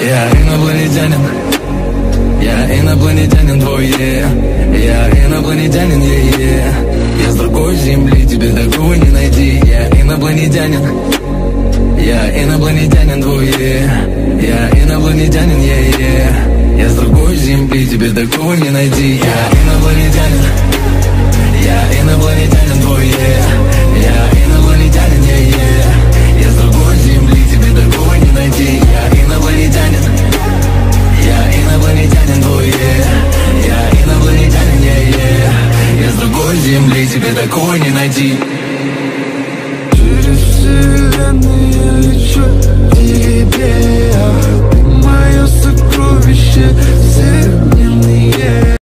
инопланетянин Я инопланетянин yeah. Я инопланетянин, yeah. Я с другой земли, тебе такого не найти Я инопланетянин Я инопланетянин yeah. Я инопланетянин, yeah. Я с другой земли, тебе такого не найти Я инопланетянин земли, тебе такого не найти Через вселенные лечу